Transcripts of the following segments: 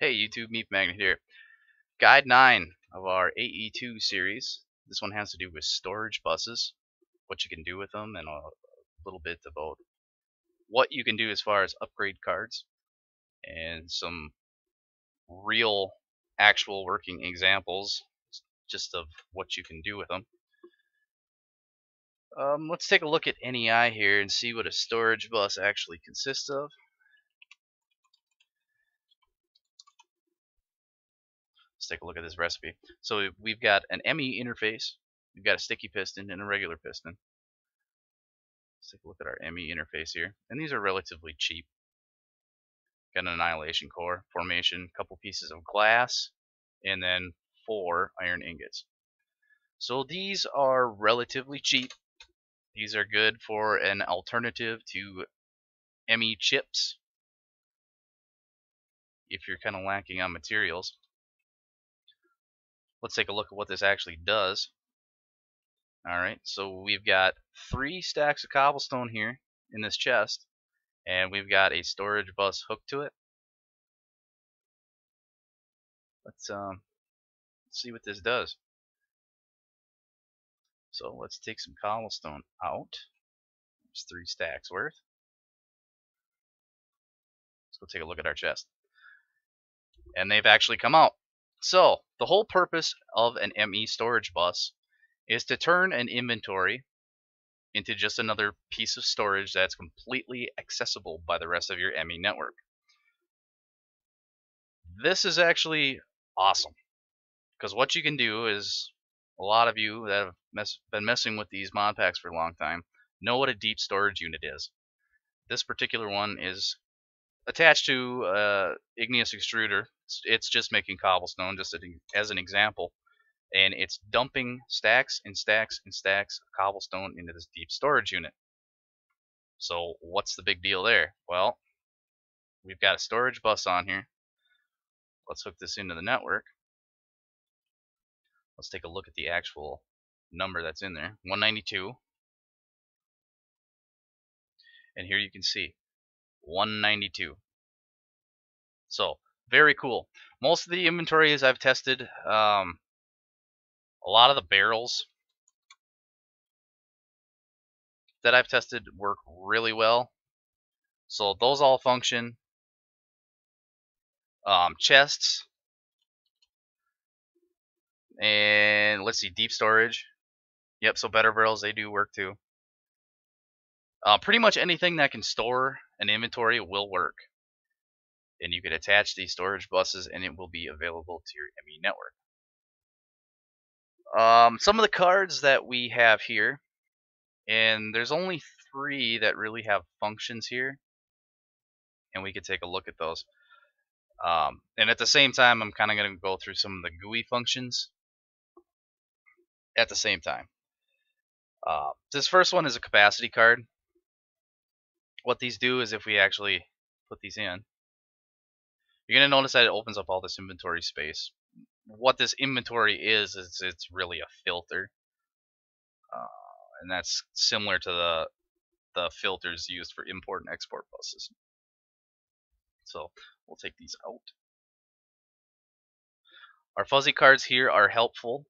Hey YouTube, MeefMagnet here. Guide 9 of our AE2 series. This one has to do with storage buses, what you can do with them, and a little bit about what you can do as far as upgrade cards, and some real, actual working examples just of what you can do with them. Um, let's take a look at NEI here and see what a storage bus actually consists of. Take a look at this recipe. So we've got an ME interface, we've got a sticky piston and a regular piston. Let's take a look at our ME interface here. And these are relatively cheap. Got an annihilation core, formation, couple pieces of glass, and then four iron ingots. So these are relatively cheap. These are good for an alternative to ME chips if you're kind of lacking on materials. Let's take a look at what this actually does. Alright, so we've got three stacks of cobblestone here in this chest, and we've got a storage bus hooked to it. Let's um, see what this does. So let's take some cobblestone out. There's three stacks worth. Let's go take a look at our chest. And they've actually come out. So, the whole purpose of an ME storage bus is to turn an inventory into just another piece of storage that's completely accessible by the rest of your ME network. This is actually awesome because what you can do is a lot of you that have mess been messing with these mod packs for a long time know what a deep storage unit is. This particular one is attached to uh, igneous extruder. It's, it's, just making cobblestone, just as an example, and it's dumping stacks and stacks and stacks of cobblestone into this deep storage unit. So what's the big deal there? Well, we've got a storage bus on here. Let's hook this into the network. Let's take a look at the actual number that's in there, 192. And here you can see 192. So, very cool. Most of the inventories I've tested, um, a lot of the barrels that I've tested work really well. So those all function. Um, chests. And let's see, deep storage. Yep, so better barrels, they do work too. Uh, pretty much anything that can store an inventory will work. And you can attach these storage buses and it will be available to your ME network. Um, some of the cards that we have here, and there's only three that really have functions here, and we could take a look at those. Um, and at the same time, I'm kind of going to go through some of the GUI functions at the same time. Uh, this first one is a capacity card what these do is if we actually put these in, you're going to notice that it opens up all this inventory space. What this inventory is, is it's really a filter. Uh, and that's similar to the, the filters used for import and export buses. So we'll take these out. Our fuzzy cards here are helpful.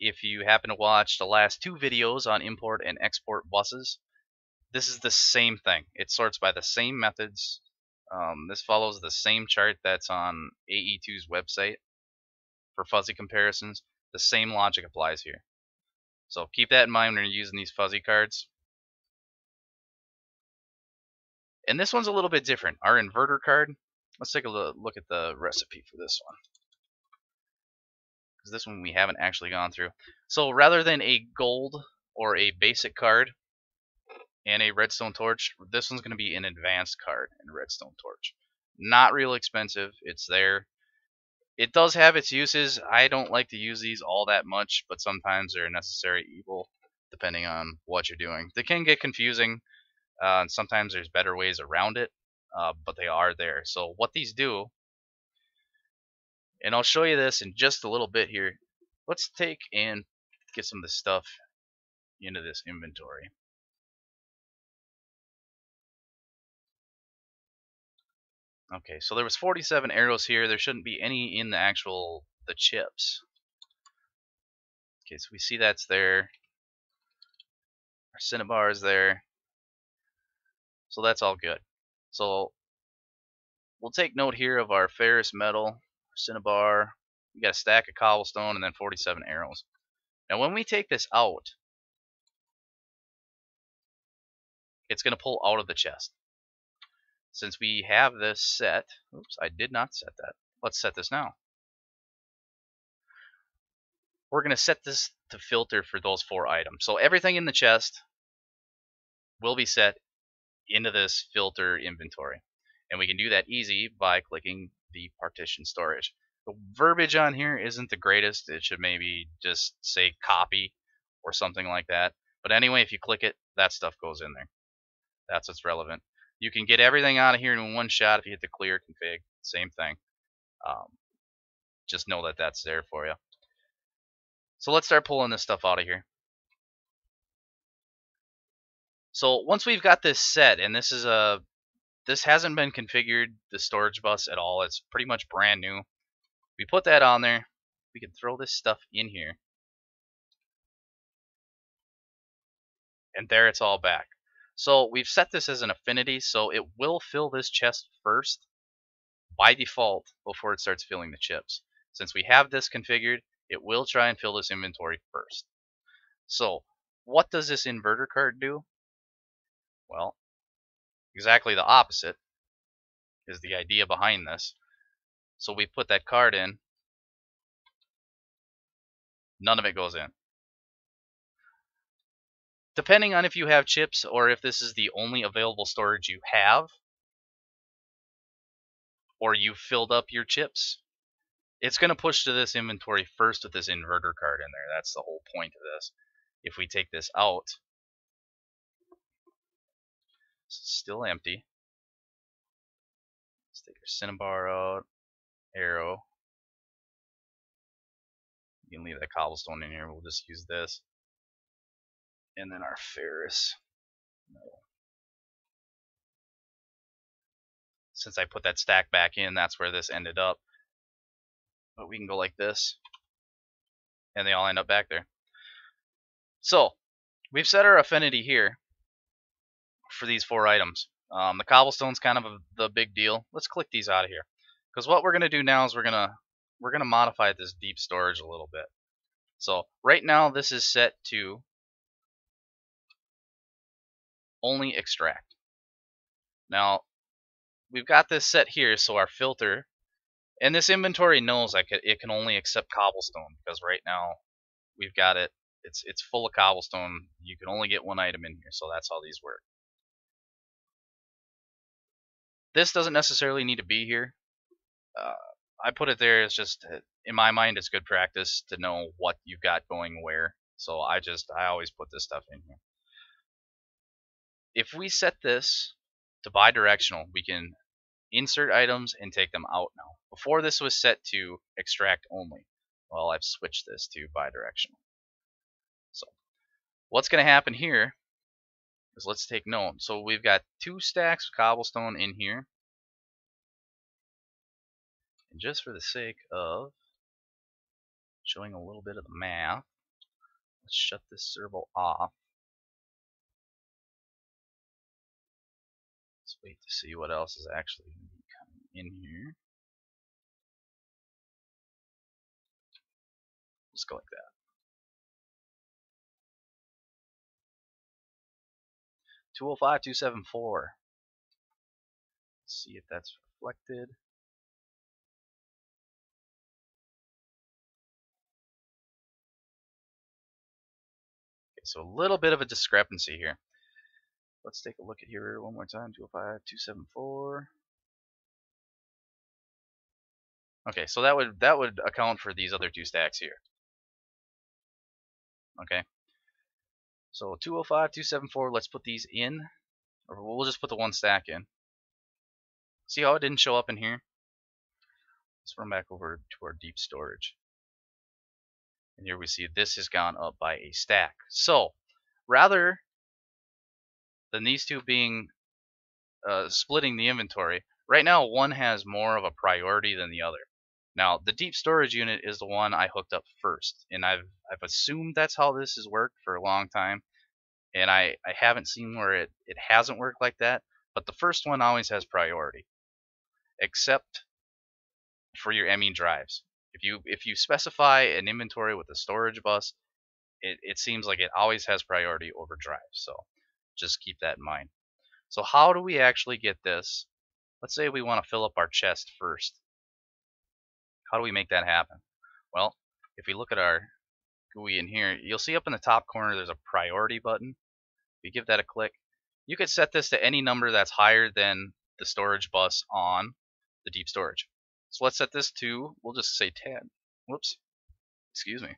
If you happen to watch the last two videos on import and export buses, this is the same thing. It sorts by the same methods. Um, this follows the same chart that's on AE2's website for fuzzy comparisons. The same logic applies here. So keep that in mind when you're using these fuzzy cards. And this one's a little bit different. Our inverter card, let's take a look at the recipe for this one. Because this one we haven't actually gone through. So rather than a gold or a basic card, and a redstone torch. This one's going to be an advanced card in redstone torch. Not real expensive. It's there. It does have its uses. I don't like to use these all that much, but sometimes they're a necessary evil depending on what you're doing. They can get confusing, uh, and sometimes there's better ways around it, uh, but they are there. So what these do, and I'll show you this in just a little bit here. Let's take and get some of this stuff into this inventory. Okay, so there was 47 arrows here. There shouldn't be any in the actual the chips. Okay, so we see that's there. Our cinnabar is there. So that's all good. So we'll take note here of our ferrous metal, cinnabar. We got a stack of cobblestone and then 47 arrows. Now when we take this out, it's going to pull out of the chest. Since we have this set, oops, I did not set that. Let's set this now. We're going to set this to filter for those four items. So everything in the chest will be set into this filter inventory. And we can do that easy by clicking the partition storage. The verbiage on here isn't the greatest. It should maybe just say copy or something like that. But anyway, if you click it, that stuff goes in there. That's what's relevant. You can get everything out of here in one shot if you hit the clear config. Same thing. Um, just know that that's there for you. So let's start pulling this stuff out of here. So once we've got this set, and this is a this hasn't been configured the storage bus at all. It's pretty much brand new. We put that on there. We can throw this stuff in here. And there it's all back. So we've set this as an affinity, so it will fill this chest first by default before it starts filling the chips. Since we have this configured, it will try and fill this inventory first. So what does this inverter card do? Well, exactly the opposite is the idea behind this. So we put that card in, none of it goes in depending on if you have chips or if this is the only available storage you have, or you've filled up your chips, it's going to push to this inventory first with this inverter card in there. That's the whole point of this. If we take this out, it's still empty. Let's take our cinnabar out, arrow. You can leave that cobblestone in here. We'll just use this and then our ferrous metal. Since I put that stack back in, that's where this ended up. But we can go like this, and they all end up back there. So, we've set our affinity here for these four items. Um, the cobblestone's kind of a, the big deal. Let's click these out of here. Because what we're going to do now is we're going to we're going to modify this deep storage a little bit. So right now this is set to only extract. Now, we've got this set here, so our filter, and this inventory knows I could, it can only accept cobblestone, because right now we've got it, it's, it's full of cobblestone. You can only get one item in here, so that's how these work. This doesn't necessarily need to be here. Uh, I put it there, it's just, uh, in my mind, it's good practice to know what you've got going where. So I just, I always put this stuff in here if we set this to bidirectional, we can insert items and take them out now. Before this was set to extract only. Well, I've switched this to bidirectional. So what's going to happen here is let's take note. So we've got two stacks of cobblestone in here. And just for the sake of showing a little bit of the math, let's shut this servo off. Wait to see what else is actually going to be coming in here. Let's go like that. Two hundred five two seven four. See if that's reflected. Okay, so a little bit of a discrepancy here. Let's take a look at here one more time. 205, 274. Okay, so that would that would account for these other two stacks here. Okay. So 205, 274, let's put these in. Or we'll just put the one stack in. See how it didn't show up in here? Let's run back over to our deep storage. And here we see this has gone up by a stack. So, rather than these two being uh, splitting the inventory, Right now, one has more of a priority than the other. Now, the deep storage unit is the one I hooked up first, and I've I've assumed that's how this has worked for a long time, and I, I haven't seen where it, it hasn't worked like that, but the first one always has priority, except for your ME drives. If you if you specify an inventory with a storage bus, it, it seems like it always has priority over drives, so just keep that in mind. So how do we actually get this? Let's say we want to fill up our chest first. How do we make that happen? Well, if we look at our GUI in here, you'll see up in the top corner there's a priority button. If you give that a click, you could set this to any number that's higher than the storage bus on the deep storage. So let's set this to, we'll just say 10. Whoops, excuse me.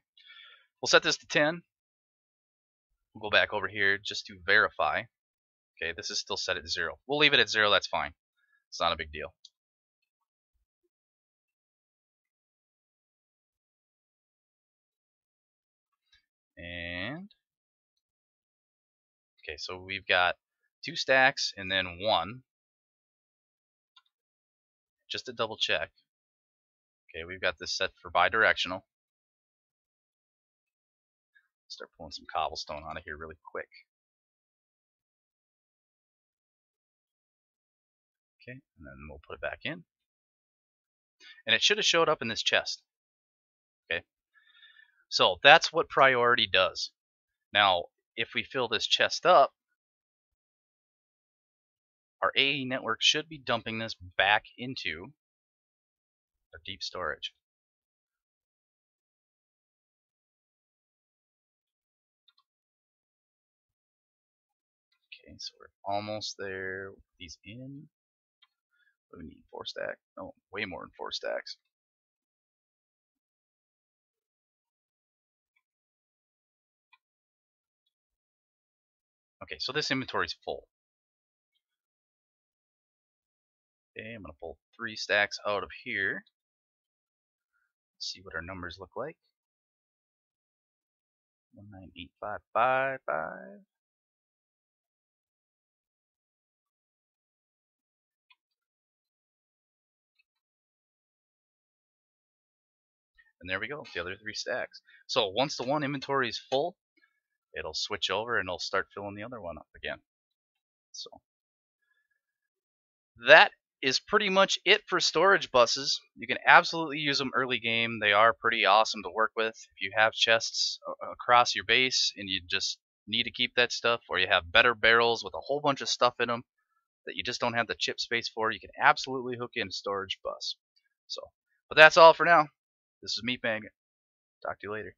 We'll set this to 10. We'll go back over here just to verify. Okay, this is still set at 0. We'll leave it at 0, that's fine. It's not a big deal. And okay, so we've got two stacks and then one. Just to double check. Okay, we've got this set for bidirectional. Start pulling some cobblestone out of here really quick. Okay, and then we'll put it back in. And it should have showed up in this chest. Okay, so that's what priority does. Now, if we fill this chest up, our AE network should be dumping this back into our deep storage. Okay, so we're almost there. These in. We need? Four stack? Oh, way more than four stacks. Okay, so this inventory is full. Okay, I'm going to pull three stacks out of here. Let's see what our numbers look like. 198555. And there we go, the other three stacks. So once the one inventory is full, it'll switch over and it'll start filling the other one up again. So that is pretty much it for storage buses. You can absolutely use them early game. They are pretty awesome to work with. If you have chests across your base and you just need to keep that stuff, or you have better barrels with a whole bunch of stuff in them that you just don't have the chip space for, you can absolutely hook in a storage bus. So, but that's all for now. This is MeefMagnet. Talk to you later.